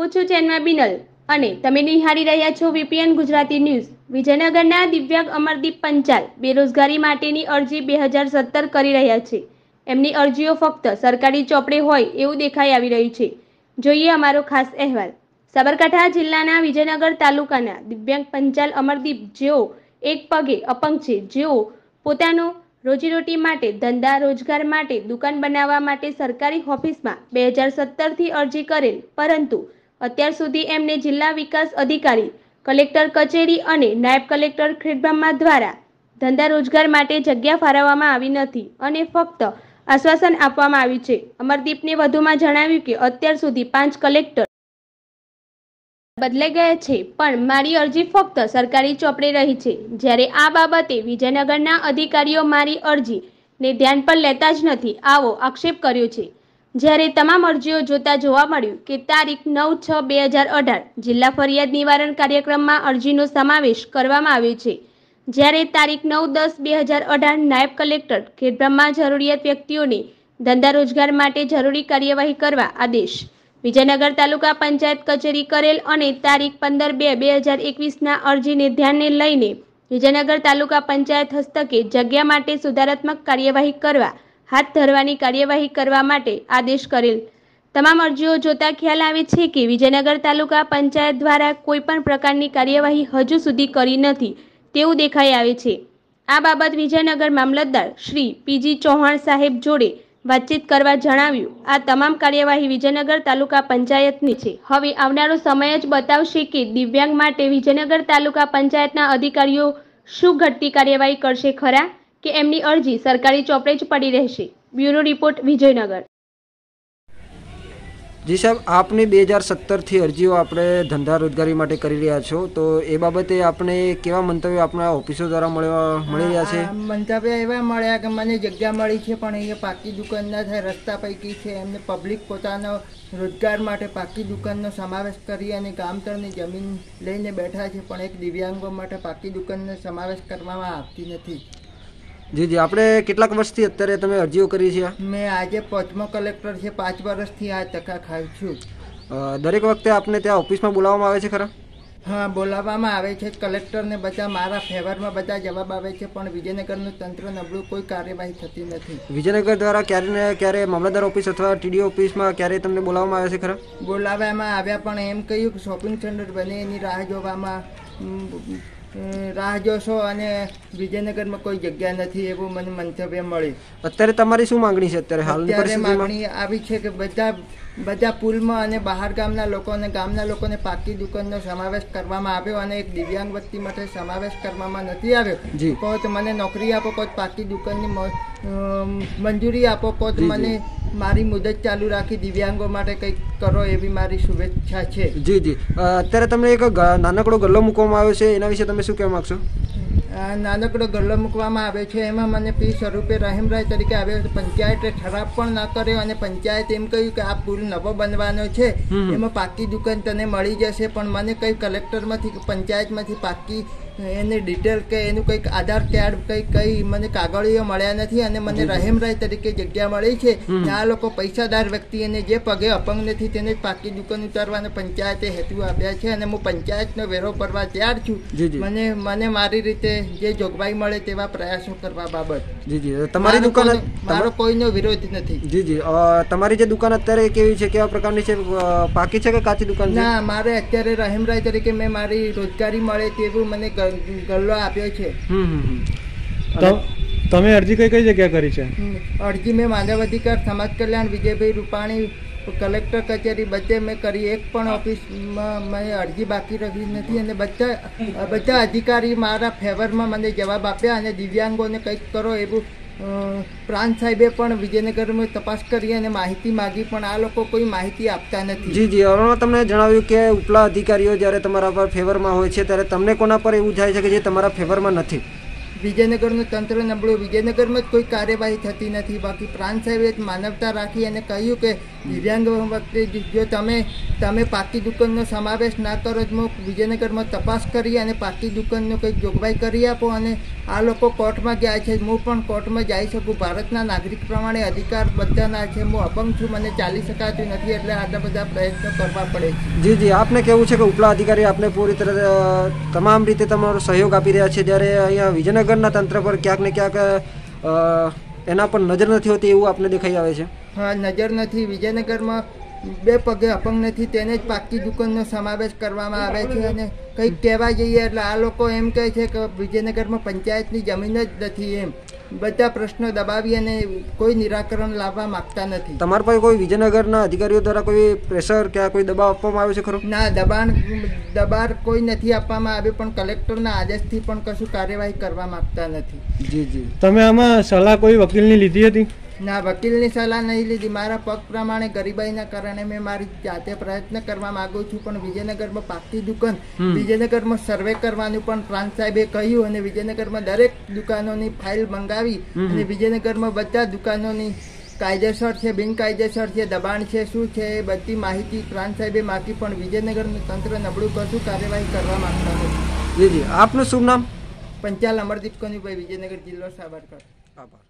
હું છું ચેન્મા બિનલ. અને તમે નિહાળી રહ્યા છો વીપીએન ગુજરાતી ન્યૂઝ. વિજયનગરના દિવ્યાંગ અમરદીપ પંચાલ બેરોજગારી માટેની અરજી બે હજાર સત્તર કરી રહ્યા છે. એમની અરજીઓ ફક્ત સરકારી ચોપડે હોય એવું દેખાઈ આવી રહ્યું છે. જોઈએ અમારો ખાસ અહેવાલ. સાબરકાંઠા જિલ્લાના વિજયનગર તાલુકાના દિવ્યાંગ પંચાલ અમરદીપ જેઓ એક પગે અપંગ છે. જેઓ પોતાનો રોજીરોટી માટે ધંધા રોજગાર માટે દુકાન બનાવવા માટે સરકારી ઓફિસમાં બે હજાર સત્તરથી અરજી કરેલ. પરંતુ અત્યાર સુધી એમને જિલ્લા વિકાસ અધિકારી, કલેક્ટર કચેરી અને નાયબ કલેક્ટર ખેડબ્રહ્મા દ્વારા ધંધા રોજગાર માટે જગ્યા ફાળવવામાં આવી નથી અને ફક્ત આશ્વાસન આપવામાં આવ્યું છે. અમરદીપને વધુમાં જણાવ્યું કે અત્યાર સુધી પાંચ કલેક્ટર બદલાઈ ગયા છે, પણ મારી અરજી ફક્ત સરકારી ચોપડે રહી છે. જ્યારે આ બાબતે વિજયનગરના અધિકારીઓ મારી અરજી ને ધ્યાન પર લેતા જ નથી, આવો આક્ષેપ કર્યો છે. જ્યારે તમામ અરજીઓ જોતા જોવા મળ્યું કે તારીખ નવ છ બે હજાર અઢાર જિલ્લા ફરિયાદ નિવારણ કાર્યક્રમમાં અરજીનો સમાવેશ કરવામાં આવ્યો છે. જ્યારે તારીખ નવ દસ બે હજાર અઢાર નાયબ કલેક્ટર ખેડબ્રહ્મા જરૂરિયાત વ્યક્તિઓને ધંધા રોજગાર માટે જરૂરી કાર્યવાહી કરવા આદેશ વિજયનગર તાલુકા પંચાયત કચેરી કરેલ અને તારીખ પંદર બે બે હજાર એકવીસના અરજીને ધ્યાને લઈને વિજયનગર તાલુકા પંચાયત હસ્તકે જગ્યા માટે સુધારાત્મક કાર્યવાહી કરવા હાથ ધરવાની કાર્યવાહી કરવા માટે આદેશ કરેલ. તમામ અરજીઓ જોતા ખ્યાલ આવે છે કે વિજયનગર તાલુકા પંચાયત દ્વારા કોઈપણ પ્રકારની કાર્યવાહી હજુ સુધી કરી નથી તેવું દેખાઈ આવે છે. આ બાબત વિજયનગર મામલતદાર શ્રી પીજી ચૌહાણ સાહેબ જોડે વાતચીત કરવા જણાવ્યું. આ તમામ કાર્યવાહી વિજયનગર તાલુકા પંચાયતની છે. હવે આવનારો સમય જ બતાવશે કે દિવ્યાંગ માટે વિજયનગર તાલુકા પંચાયતના અધિકારીઓ શું ઘટતી કાર્યવાહી કરશે ખરા? કે એમની અરજી સરકારી ચોપડે જ પડી રહેશે. Bureau report Vijaynagar. જી સાહેબ આપની બે હજાર સત્તરથી અરજીઓ આપણે ધંધા રોજગારી માટે કરી રહ્યા છો. તો એ બાબતે આપણે કેવા મંતવ્યો આપણા ઓફિસો દ્વારા મળવા મળી રહ્યા છે? મંતવ્ય એવા મળ્યા કે મને જગ્યા મળી છે પણ અહીંયા પાકી દુકાન ના થાય રસ્તા પૈકી છે. એમને પબ્લિક પોતાનો રોજગાર માટે પાકી દુકાનનો સમાવેશ કરી અને ગામતળની જમીન લઈને બેઠા છે પણ એક દિવ્યાંગો માટે પાકી દુકાનનો સમાવેશ કરવામાં આવતી નથી. જી જી આપણે કેટલાક વર્ષથી અત્યારે તમે અરજીઓ કરી છે? મેં આજે પાંચમો કલેક્ટર છે પાંચ વર્ષથી આ ટકા ખાઉં છું. દરેક વખતે આપને ત્યાં ઓફિસમાં બોલાવવામાં આવે છે ખરા? હા બોલાવવામાં આવે છે. કલેક્ટરને બધા મારા ફેવરમાં બધા જવાબ આવે છે પણ વિજયનગરનું તંત્ર નબળું કોઈ કાર્યવાહી થતી નથી. વિજયનગર દ્વારા ક્યારે ને ક્યારે મામલતદાર ઓફિસ અથવા ટીડીઓ ઓફિસમાં ક્યારે તમને બોલાવવામાં આવે છે ખરા? બોલાવવામાં આવ્યા પણ એમ કહ્યું કે શોપિંગ સેન્ટર બને એની રાહ જોવામાં રાહ જોશો અને વિજયનગરમાં કોઈ જગ્યા નથી એવું મને મંતવ્ય મળ્યું. અત્યારે તમારી શું માંગણી છે? અત્યારે હાલ અત્યારે માંગણી આવી છે કે બધા બધા પુલમાં અને બહાર ગામના લોકોને ગામના લોકોને પાકી દુકાનનો સમાવેશ કરવામાં આવ્યો અને એક દિવ્યાંગ વ્યક્તિ માટે સમાવેશ કરવામાં નથી આવ્યો. જી. કહો તો મને નોકરી આપો કહો તો પાકી દુકાનની મંજૂરી આપો કહો તો મને મારી મુદત ચાલુ રાખી દિવ્યાંગો માટે કંઈક કરો એવી મારી શુભેચ્છા છે. જી જી. અત્યારે તમને એક નાનકડો ગલ્લો મૂકવામાં આવ્યો છે એના વિશે તમે શું કહેવા માંગશો? નાનકડો ગલ્લો મૂકવામાં આવે છે એમાં મને પી સ્વરૂપે રહીમરાય તરીકે આવ્યો પંચાયતે ઠરાવ પણ ના કર્યો અને પંચાયત એમ કહ્યું કે આ પુલ નવો બનવાનો છે. એમાં પાકી દુકાન તને મળી જશે પણ મને કંઈ કલેક્ટરમાંથી પંચાયતમાંથી પાકી એની ડિટેલ કે એનું કંઈક આધાર કાર્ડ કંઈ કંઈ મને કાગળીઓ મળ્યા નથી અને મને રહીમરાય તરીકે જગ્યા મળી છે. આ લોકો પૈસાદાર વ્યક્તિ અને જે પગે અપંગ નથી તેને પાકી દુકાન ઉતારવાના પંચાયતે હેતુ આપ્યા છે અને હું પંચાયતનો વેરો ભરવા તૈયાર છું. મને મને મારી રીતે જે જોગવાઈ મળે તેવા પ્રયાસો કરવા બાબત જી જી. તમારી મારો દુકાન મારો કોઈનો વિરોધ નથી. જી જી. તમારી જે દુકાન અત્યારે કેવી છે? કેવા પ્રકારની છે? પાકી છે કે કાચી દુકાન છે? ના મારે અત્યારે રહીમરાય તરીકે મેં મારી રોજગારી મળે તેવું મને ગલ્લો આપ્યો છે. તમે અરજી કઈ કઈ જગ્યા કરી છે? અરજી મેં માનવ અધિકાર સમાજ કલ્યાણ વિજયભાઈ રૂપાણી કલેક્ટર કચેરી બધે મેં કરી. એક પણ ઓફિસમાં મેં અરજી બાકી રાખી નથી અને બધા બધા અધિકારી મારા ફેવરમાં મને જવાબ આપ્યા અને દિવ્યાંગોને કંઈક કરો એવું પ્રાંત સાહેબે પણ વિજયનગરમાં તપાસ કરી અને માહિતી માગી, પણ આ લોકો કોઈ માહિતી આપતા નથી. જી જી. હવે તમને જણાવ્યું કે ઉપલા અધિકારીઓ જ્યારે તમારા પર ફેવરમાં હોય છે, ત્યારે તમને કોના પર એવું થાય છે કે જે તમારા ફેવરમાં નથી? વિજયનગરનું તંત્ર નબળું. વિજયનગરમાં જ કોઈ કાર્યવાહી થતી નથી. બાકી પ્રાંત સાહેબે માનવતા રાખી અને કહ્યું કે, દિવ્યાંગ વખતે જો- તમે તમે પાકી દુકાનનો સમાવેશ ના કરો જ વિજયનગરમાં તપાસ કરી અને પાકી દુકાનનો કંઈક જોગવાઈ કરી આપો અને આ લોકો કોર્ટમાં ગયા છે. હું પણ કોર્ટમાં જઈ શકું. ભારતના નાગરિક પ્રમાણે અધિકાર બધાના છે. હું અપંગ છું. મને ચાલી શકાતું નથી એટલે આટલા બધા પ્રયત્નો કરવા પડે છે. જી જી. આપને કેવું છે કે ઉપલા અધિકારી આપને પૂરી તરહ તમામ રીતે તમારો સહયોગ આપી રહ્યા છે? જ્યારે અહીંયા વિજયનગરના તંત્ર પર ક્યાંક ને ક્યાંક એના પર નજર નથી હોતી એવું આપને દેખાઈ આવે છે? હા, નજર નથી. વિજયનગરમાં બે પગે અપંગ નથી, તેને જ પાકી દુકાનનો સમાવેશ કરવામાં આવે છે અને કંઈક કહેવા જઈએ એટલે આ લોકો એમ કહે છે કે વિજયનગરમાં પંચાયતની જમીન જ નથી એમ. બધા પ્રશ્નો દબાવી અને કોઈ નિરાકરણ લાવવા માંગતા નથી. તમારા પાસે કોઈ વિજયનગરના અધિકારીઓ દ્વારા કોઈ પ્રેશર કે કોઈ દબાવ આપવામાં આવ્યો છે ખરો? ના દબાણ દબાણ કોઈ નથી આપવામાં આવ્યું પણ કલેક્ટરના આદેશથી પણ કશું કાર્યવાહી કરવા માંગતા નથી. જી જી. તમે આમાં સલાહ કોઈ વકીલની લીધી હતી? ના વકીલની સલાહ નહીં લીધી. મારા પગ પ્રમાણે ગરીબાઈના કારણે મેં મારી જાતે પ્રયત્ન કરવા માંગુ છું પણ વિજયનગરમાં પાકતી દુકાન વિજયનગરમાં સર્વે કરવાનું પણ પ્રાંત સાહેબે કહ્યું અને વિજયનગરમાં દરેક દુકાનોની ફાઇલ મંગાવી અને વિજયનગરમાં બધા દુકાનોની કાયદેસર છે બિનકાયદેસર છે દબાણ છે શું છે એ બધી માહિતી પ્રાંત સાહેબે માગી પણ વિજયનગરનું તંત્ર નબળું કશું કાર્યવાહી કરવા માંગતા નથી. જી જી. આપનું શુભ નામ? પંચાલ અમરદીપ કનુભાઈ વિજયનગર જિલ્લો સાબરકાંઠા. આભાર.